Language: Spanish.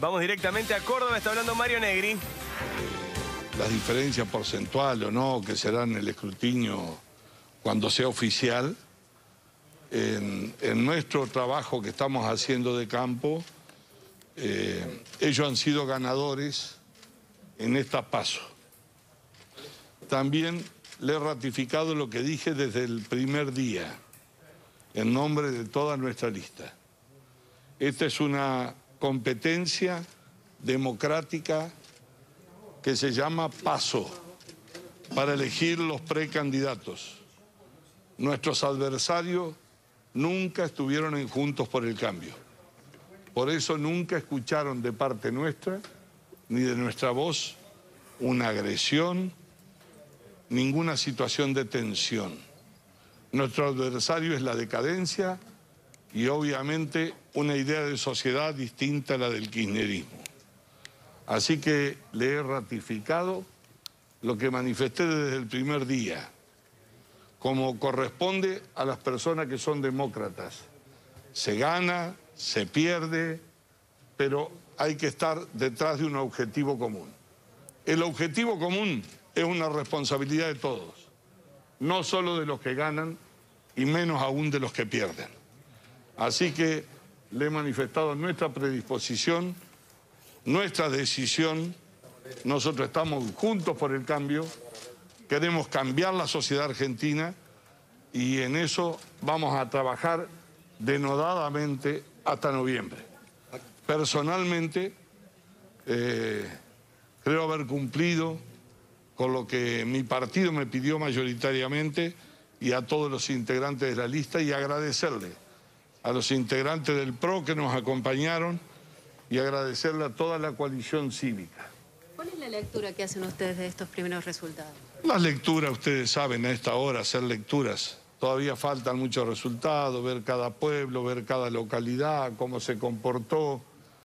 Vamos directamente a Córdoba, está hablando Mario Negri. Las diferencias porcentuales o no, que serán el escrutinio cuando sea oficial, en, nuestro trabajo que estamos haciendo de campo, eh, ellos han sido ganadores en esta paso. También le he ratificado lo que dije desde el primer día, en nombre de toda nuestra lista. Esta es una competencia democrática que se llama paso para elegir los precandidatos. Nuestros adversarios nunca estuvieron en Juntos por el Cambio. Por eso nunca escucharon de parte nuestra, ni de nuestra voz, una agresión, ninguna situación de tensión. Nuestro adversario es la decadencia y obviamente una idea de sociedad distinta a la del kirchnerismo. Así que le he ratificado lo que manifesté desde el primer día, como corresponde a las personas que son demócratas. Se gana, se pierde, pero hay que estar detrás de un objetivo común. El objetivo común es una responsabilidad de todos, no solo de los que ganan y menos aún de los que pierden. Así que le he manifestado nuestra predisposición, nuestra decisión. Nosotros estamos juntos por el cambio, queremos cambiar la sociedad argentina y en eso vamos a trabajar denodadamente hasta noviembre. Personalmente, eh, creo haber cumplido con lo que mi partido me pidió mayoritariamente y a todos los integrantes de la lista y agradecerle a los integrantes del PRO que nos acompañaron y agradecerle a toda la coalición cívica. ¿Cuál es la lectura que hacen ustedes de estos primeros resultados? Las lecturas, ustedes saben, a esta hora hacer lecturas. Todavía faltan muchos resultados, ver cada pueblo, ver cada localidad, cómo se comportó.